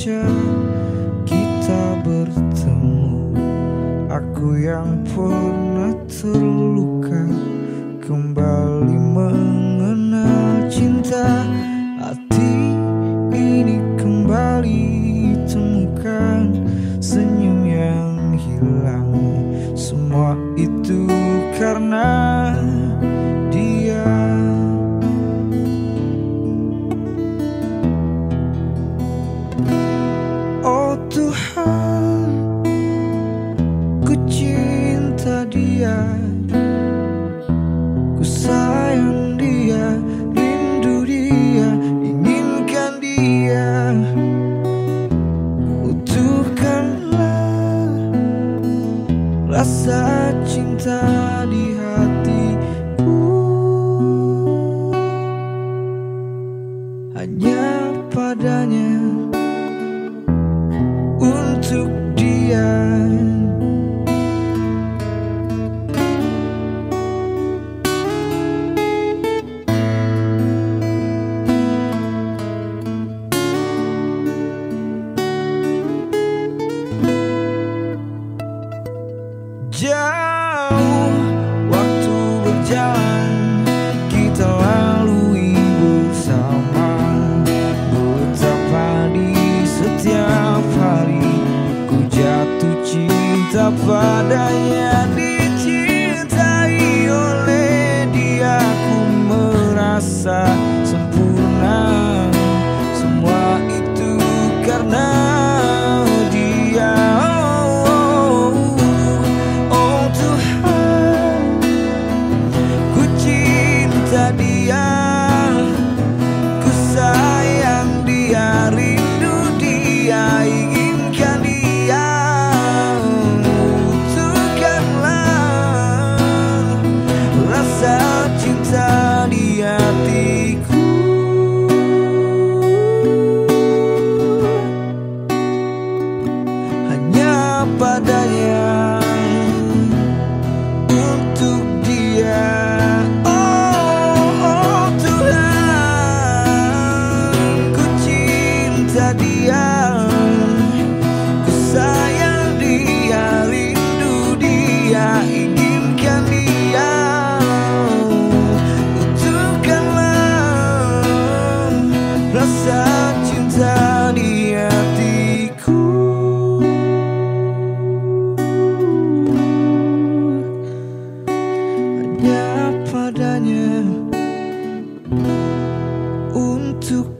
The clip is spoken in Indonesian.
saja kita bertemu. Aku yang pernah terluka Kembali mengenal cinta. Hati ini kembali temukan Senyum yang hilang. Semua itu karena Inginkan dia Utuhkanlah Rasa cinta di hatiku. Hanya padanya dia. Ku sayang dia, rindu dia, inginkan dia. Untukkanlah rasa cinta di hatiku. Hanya padanya untuk